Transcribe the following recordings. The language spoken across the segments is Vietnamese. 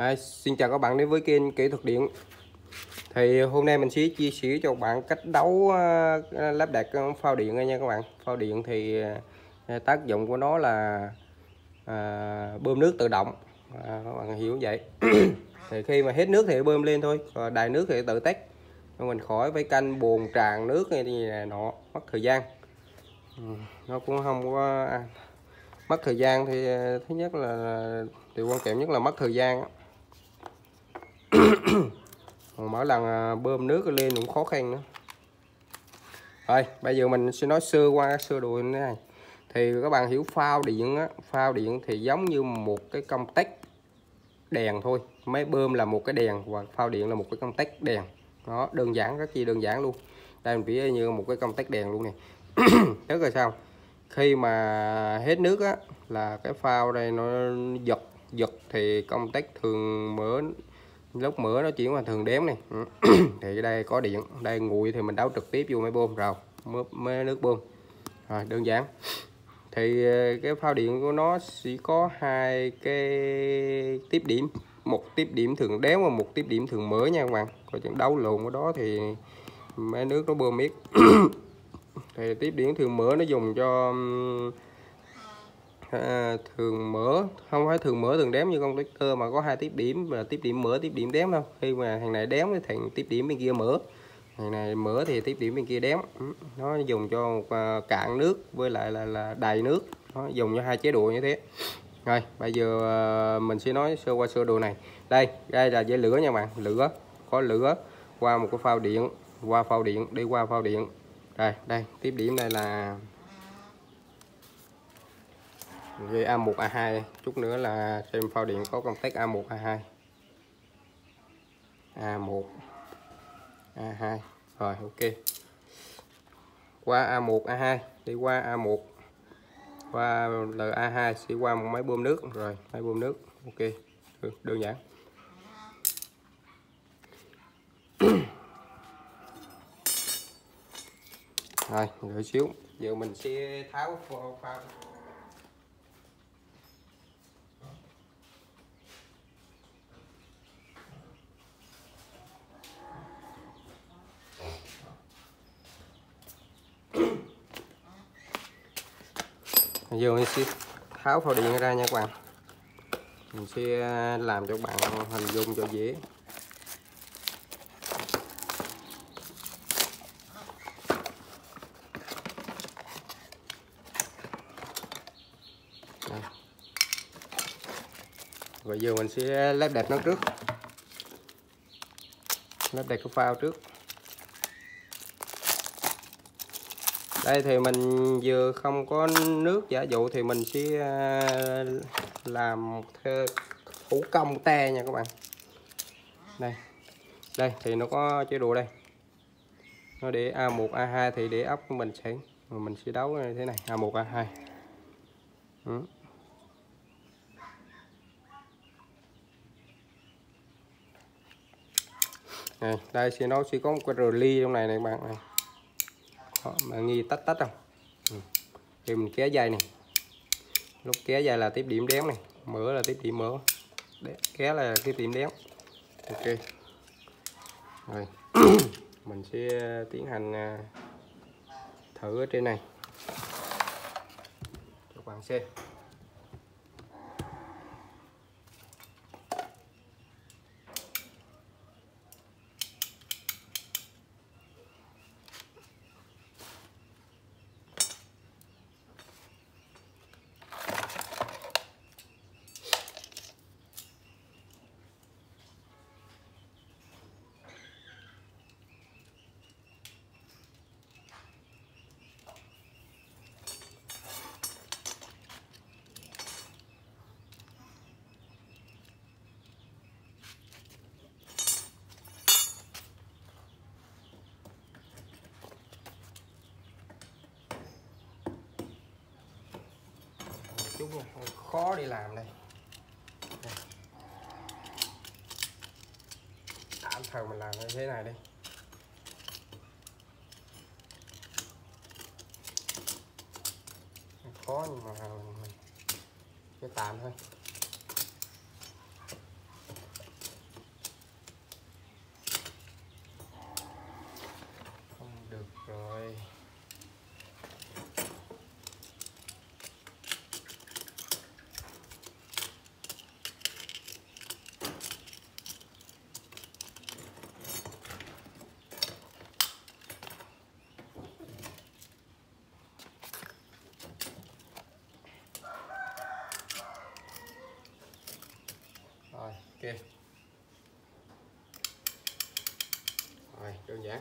À, xin chào các bạn đến với kênh kỹ thuật điện. Thì hôm nay mình sẽ chia sẻ cho các bạn cách đấu uh, lắp đặt phao điện nha các bạn. Phao điện thì uh, tác dụng của nó là uh, bơm nước tự động. Uh, các bạn hiểu vậy. Thì khi mà hết nước thì bơm lên thôi và đài nước thì tự tắt mình khỏi phải canh buồn tràn nước này gì nọ mất thời gian. Ừ, nó cũng không có à, mất thời gian thì thứ nhất là điều quan trọng nhất là mất thời gian mỗi lần à, bơm nước lên cũng khó khăn nữa rồi bây giờ mình sẽ nói sơ qua sơ đồ như thế này. Thì các bạn hiểu phao điện á, phao điện thì giống như một cái công tắc đèn thôi. Máy bơm là một cái đèn và phao điện là một cái công tắc đèn. Đó, đơn giản, rất chi đơn giản luôn. Đây, mình ví như một cái công tắc đèn luôn này. Tức là sao? Khi mà hết nước á, là cái phao đây nó giật. Giật thì công tắc thường mở lúc mở nó chuyển qua thường đếm này. Ừ. Thì đây có điện, đây nguội thì mình đấu trực tiếp vô máy bơm rồi, mới nước bơm. Rồi, đơn giản. Thì ờ, cái phao điện của nó chỉ có hai cái tiếp điểm, một tiếp điểm thường đéo và một tiếp điểm thường mới nha các bạn. Còn trận đấu lộn của đó thì máy nước nó bơm biết thì tiếp điểm thường mở nó dùng cho Ờ, thường mở không phải thường mở thường đếm như con tơ mà có hai tiếp điểm và tiếp điểm mở tiếp điểm đếm đâu. Khi mà thằng này đếm thì thằng tiếp điểm bên kia mở. Thằng này mở thì tiếp điểm bên kia đếm. Ừ, nó dùng cho một à, cạn nước với lại là, là đầy nước. Nó dùng cho hai chế độ như thế. Rồi bây giờ à, mình sẽ nói sơ qua sơ đồ này. Đây đây là dây lửa nha bạn. Lửa có lửa qua một cái phao điện qua phao điện đi qua phao điện. Đây đây tiếp điểm đây là dây A1 A2 chút nữa là xem phao điện có công tắc A1 A2 A1 A2 rồi, ok. Qua A1 A2 đi qua A1 qua LA2 sẽ qua một máy bơm nước. Rồi, máy bơm nước, ok. Ừ, đơn giản. Rồi, gửi xíu. Giờ mình sẽ tháo phao giờ mình sẽ tháo phao điện ra nha các bạn. Mình sẽ à, làm cho các bạn hình dung cho dễ. Đây. Và giờ mình sẽ lắp đặt nó trước. Lắp đặt cái phao trước. Đây thì mình vừa không có nước giả dụ thì mình sẽ à, làm thủ công te nha các bạn. Đây đây, thì nó có chế độ đây. Nó để A1 A2 thì để ốc của mình sẽ mình sẽ đấu như thế này A1 A2 ừ. này đây sẽ nó sẽ có một cái rờ ly trong này này các bạn này đó, mà nghi tách tách không? Ừ. thì mình kéo dây này lúc kéo dây là tiếp điểm đếm này mở là tiếp điểm mở. Kéo là tiếp điểm đếm ok. Rồi. Mình sẽ tiến hành à, thử ở trên này. Cho bạn xem. Chút nha khó đi làm đây, đây. tạm thời mình làm như thế này đi. Khó nhưng mà mình cái tạm thôi rồi ok rồi đơn giản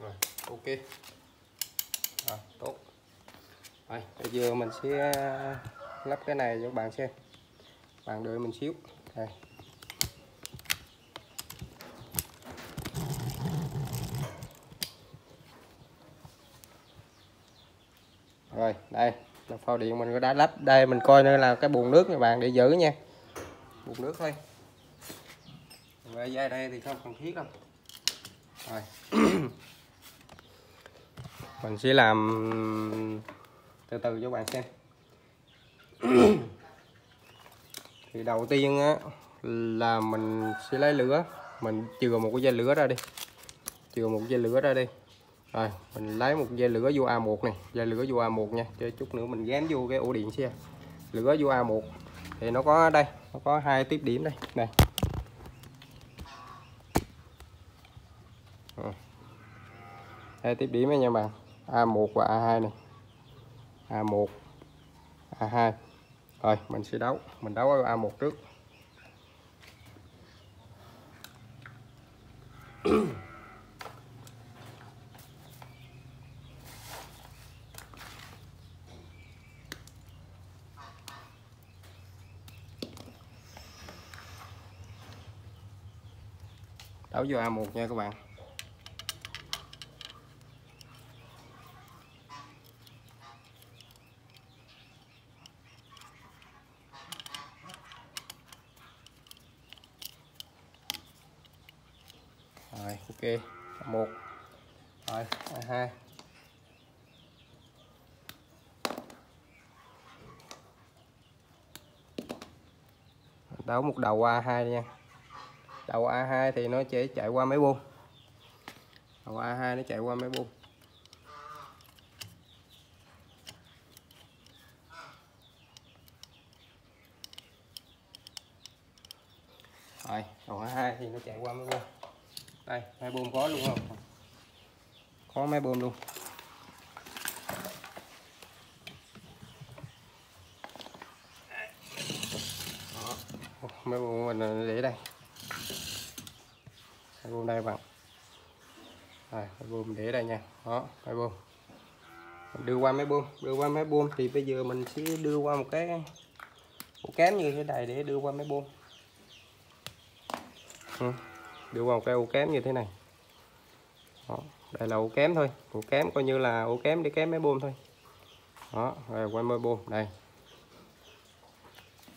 rồi ok rồi tốt. Rồi, bây giờ mình sẽ ờ, lắp cái này cho các bạn xem. Bạn đợi mình xíu. Đây. Rồi, đây là phao điện mình đã lắp. Đây, mình coi nữa là cái buồn nước nha bạn, để giữ nha. Buồn nước thôi. Về dây đây thì không cần thiết đâu. Rồi. mình sẽ làm, từ từ cho bạn xem. Thì đầu tiên á, là mình sẽ lấy lửa. Mình chừa một cái dây lửa ra đi. Chừa một dây lửa ra đi. Rồi, mình lấy một dây lửa vô A1 này. Dây lửa vô A1 nha. Cho chút nữa mình gán vô cái ổ điện xe. Lửa vô A1 thì nó có đây, nó có hai tiếp điểm đây. Này hai tiếp điểm nha bạn. A1 và A2 này. A1 A2 rồi, mình sẽ đấu, mình đấu ở A1 trước. Đấu vô A1 nha các bạn. Rồi, ok. Một, rồi hai. Đấu một đầu A2 nha. Đầu A2 thì nó chỉ chạy qua máy buôn đầu A2 nó chạy qua máy buôn rồi, đầu A2 thì nó chạy qua máy buôn đây máy bơm có luôn không? Có máy bơm luôn. Máy bơm mình để đây. Máy bơm đây bạn rồi máy bơm để đây nha. Đó máy bơm. Đưa qua máy bơm. Đưa qua máy bơm thì bây giờ mình sẽ đưa qua một cái ổ kém như thế này để đưa qua máy bơm. Ừ đưa vào cái ổ kém như thế này. Đó, đây là ổ kém thôi. Ổ kém coi như là ổ kém để kém máy bơm thôi. Đó rồi quay máy bơm đây.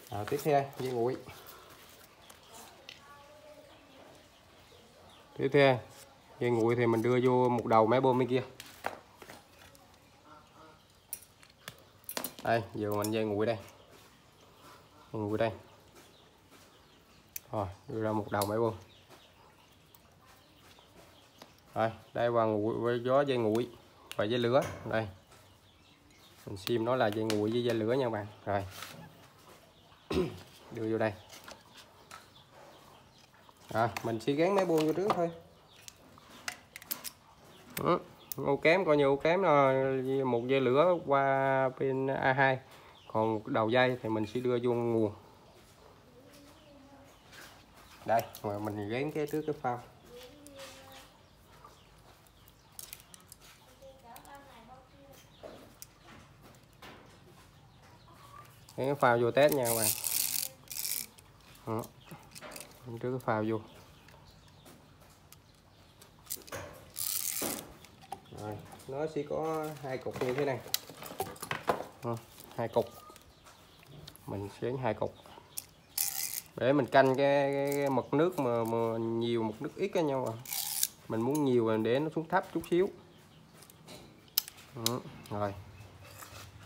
À, tiếp theo dây nguội. Tiếp theo dây nguội thì mình đưa vô một đầu máy bơm bên kia. Đây giờ mình dây nguội đây. Dây nguội đây. Rồi đưa ra một đầu máy bơm rồi đây vào nguội với gió dây nguội và dây lửa. Đây. Mình sim nó là dây nguội với dây lửa nha bạn. Rồi. Đưa vô đây. Rồi, mình sẽ gắn máy buông vô trước thôi. Ừ. ô kém, coi như ô kém là một dây lửa qua bên A2 còn đầu dây thì mình sẽ đưa vô nguồn. Đây, mà mình gắn cái trước cái phao. Cái phao vô test nha các bạn. Đó. trước cái phao vô. Rồi nó sẽ có hai cục như thế này. Đó. hai cục. Mình sẽ hai cục. Để mình canh cái, cái, cái mực nước mà, mà nhiều mực nước ít đó nhau à mình muốn nhiều để nó xuống thấp chút xíu. Đó. rồi.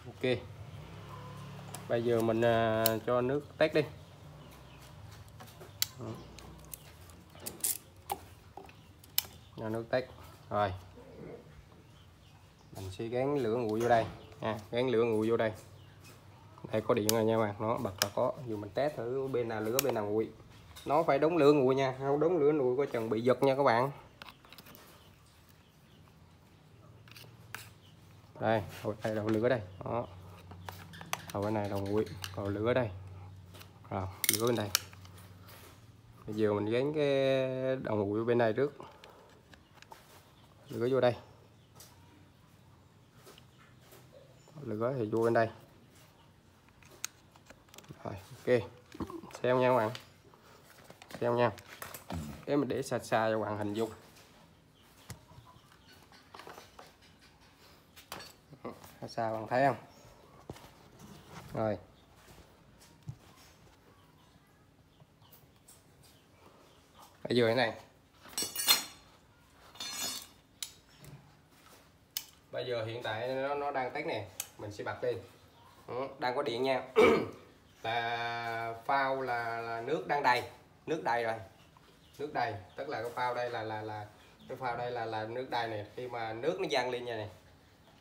Ok bây giờ mình à, cho nước tét đi. Cho nước tách rồi. Mình sẽ gắn lửa nguội vô đây. À, gắn lửa nguội vô đây. Đây có điện rồi nha bạn. Nó bật là có. Dù mình test thử bên nào lửa bên nào nguội. Nó phải đóng lửa nguội nha. Không đóng lửa nguội có chừng bị giật nha các bạn. Đây đây đầu lửa đây. Đó đầu cái này đầu nguội còn lửa đây. Rồi, lửa bên đây. Bây giờ mình gắn cái đầu nguội bên này trước. Lửa vô đây. Lửa thì vô bên đây. Rồi, ok. Xem nha các bạn. Xem nha. Để mình để xa xa cho bạn hình dung. Xa xa bạn thấy không? Rồi. Bây giờ này. Bây giờ hiện tại nó, nó đang tắt nè. Mình sẽ bật lên. Ừ, đang có điện nha. Là phao là, là nước đang đầy. Nước đầy rồi. Nước đầy. Tức là cái phao đây là là là cái phao đây là là nước đầy này khi mà nước nó dâng lên nha này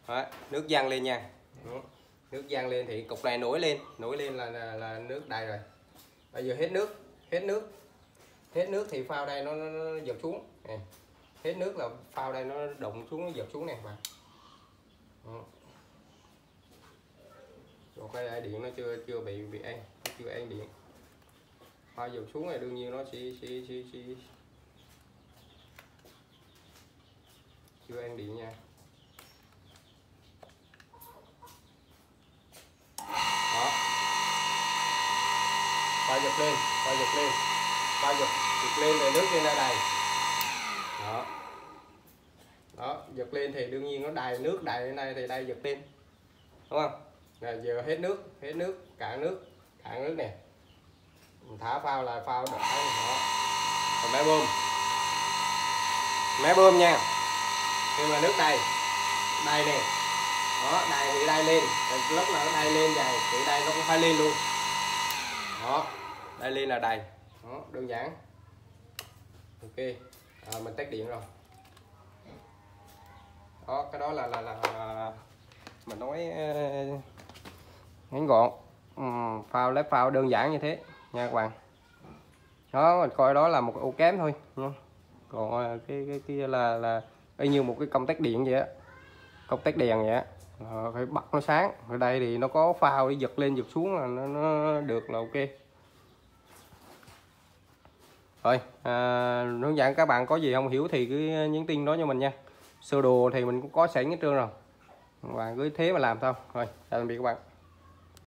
Đó, nước dâng lên nha. Đó nước giang lên thì cục này nổi lên. Nổi lên là, là, là nước đầy rồi. Bây giờ hết nước hết nước. Hết nước thì phao đây nó, nó, nó giật xuống. Này. hết nước là phao đây nó động xuống nó giật xuống này bạn. Còn cái điện nó chưa chưa bị bị ăn chưa ăn điện. Phao dầu xuống này đương nhiên nó sẽ sẽ sẽ, sẽ. Chưa ăn điện nha đó pha giật lên pha giật lên pha giật giật lên để nước lên ra đầy đó. Đó, giật lên thì đương nhiên nó đầy nước đầy lên đây thì đây giật lên. Đúng không? Rồi giờ hết nước hết nước, cạn nước cạn nước nè. Mình thả phao là phao đợi đó. Còn máy bơm. Máy bơm nha. Nhưng mà nước đầy đầy nè. Đó đầy thì đầy lên. Lúc nào nó đầy lên dài thì đây nó cũng phải lên luôn. Đó đây lên là đầy. Đó đơn giản. Ok. À, mình tắt điện rồi. Đó cái đó là là là mình nói uh, ngắn gọn. Ừ, phao lấy phao đơn giản như thế nha các bạn. Đó mình coi đó là một ô kém thôi còn ờ, cái cái kia là là y như một cái công tắc điện vậy á. Công tắc đèn vậy á. Ờ, phải bật nó sáng. Ở đây thì nó có phao để giật lên giật xuống là nó, nó được là ok rồi à, hướng dẫn các bạn có gì không? Hiểu thì cứ nhắn tin đó cho mình nha. Sơ đồ thì mình cũng có sẵn hết trơn rồi. Và cứ thế mà làm thôi. Rồi chào tạm biệt các bạn.